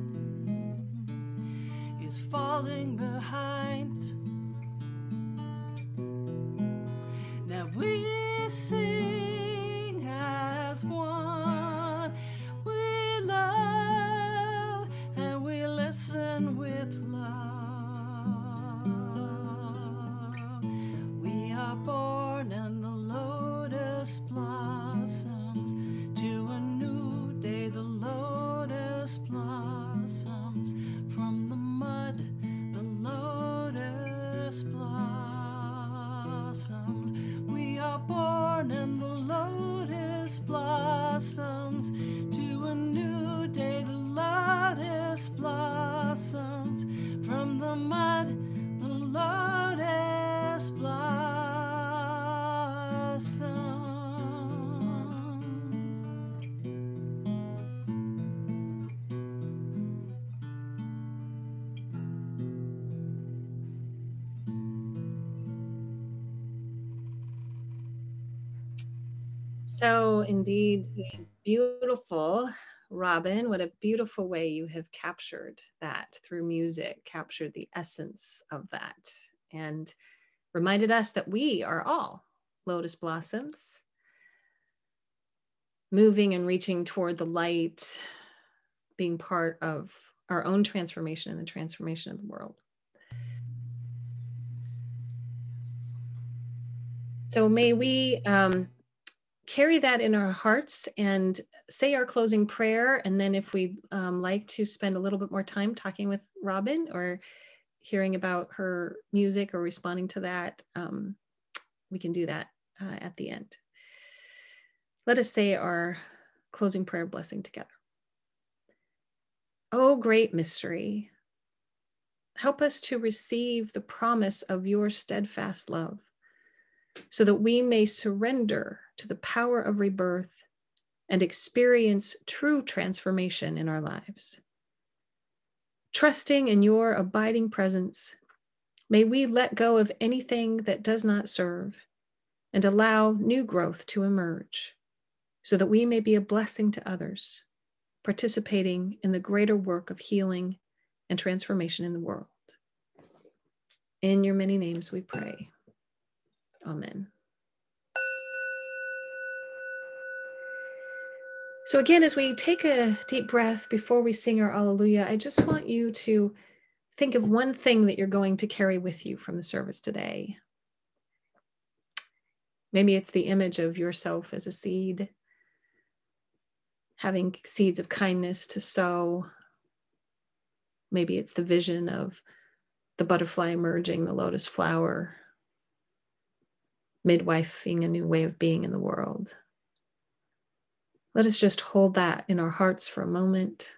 is falling behind. So indeed beautiful, Robin. What a beautiful way you have captured that through music, captured the essence of that, and reminded us that we are all lotus blossoms, moving and reaching toward the light, being part of our own transformation and the transformation of the world. So may we um, carry that in our hearts and say our closing prayer. And then, if we'd um, like to spend a little bit more time talking with Robin or hearing about her music or responding to that, um, we can do that uh, at the end. Let us say our closing prayer blessing together. Oh, great mystery, help us to receive the promise of your steadfast love so that we may surrender to the power of rebirth and experience true transformation in our lives. Trusting in your abiding presence, may we let go of anything that does not serve and allow new growth to emerge so that we may be a blessing to others, participating in the greater work of healing and transformation in the world. In your many names we pray. Amen. So, again, as we take a deep breath before we sing our Alleluia, I just want you to think of one thing that you're going to carry with you from the service today. Maybe it's the image of yourself as a seed, having seeds of kindness to sow. Maybe it's the vision of the butterfly emerging, the lotus flower, midwifing a new way of being in the world. Let us just hold that in our hearts for a moment.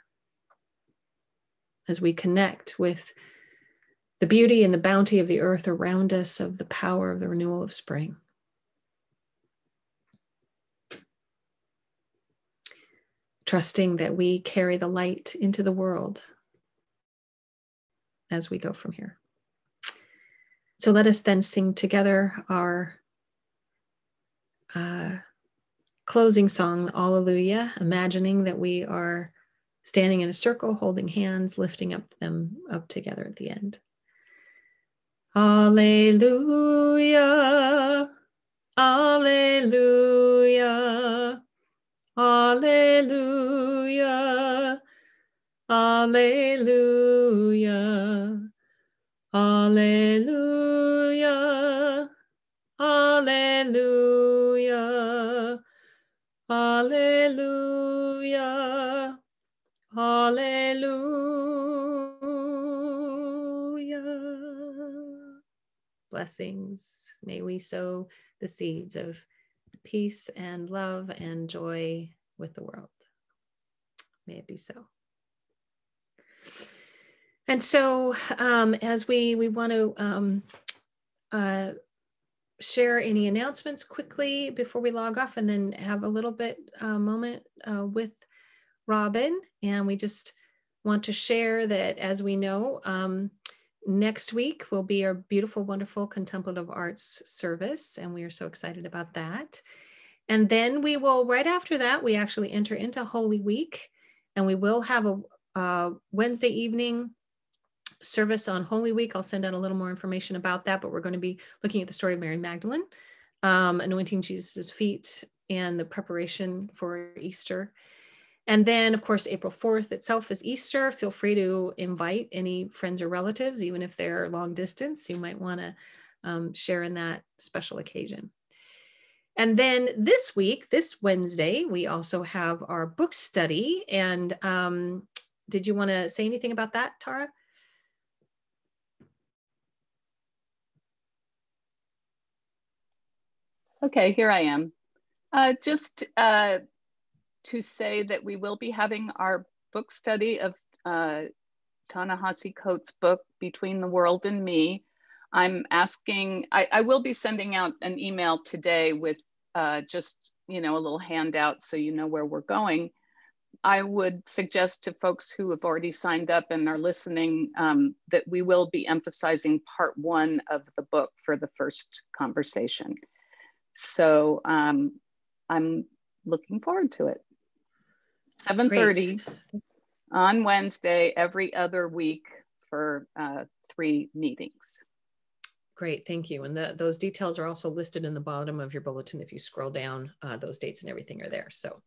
as we connect with the beauty and the bounty of the earth around us, of the power of the renewal of spring. Trusting that we carry the light into the world as we go from here. So let us then sing together our uh, closing song, Alleluia, imagining that we are standing in a circle, holding hands, lifting up them up together at the end. Alleluia, Alleluia, Alleluia, Alleluia. Alleluia. Alleluia. Alleluia. Blessings. May we sow the seeds of peace and love and joy with the world. May it be so. And so, um, as we we want to um, uh, share any announcements quickly before we log off, and then have a little bit uh, moment uh, with Robin, and we just want to share that as we know. Um, next week will be our beautiful, wonderful contemplative arts service, and we are so excited about that. And then we will, right after that, we actually enter into Holy Week, and we will have a, a Wednesday evening service on Holy Week. I'll send out a little more information about that, but we're going to be looking at the story of Mary Magdalene, um, anointing Jesus' feet, and the preparation for Easter. And then, of course, April 4th itself is Easter. Feel free to invite any friends or relatives, even if they're long distance, you might want to um, share in that special occasion. And then this week, this Wednesday, we also have our book study. And um, did you want to say anything about that, Tara? Okay, here I am. Uh, just uh, to say that we will be having our book study of uh, Ta-Nehisi Coates' book, Between the World and Me. I'm asking, I, I will be sending out an email today with uh, just, you know, a little handout so you know where we're going. I would suggest to folks who have already signed up and are listening um, that we will be emphasizing part one of the book for the first conversation. So um, I'm looking forward to it. 7.30 on Wednesday, every other week for uh, three meetings. Great, thank you. And the, those details are also listed in the bottom of your bulletin. If you scroll down, uh, those dates and everything are there. So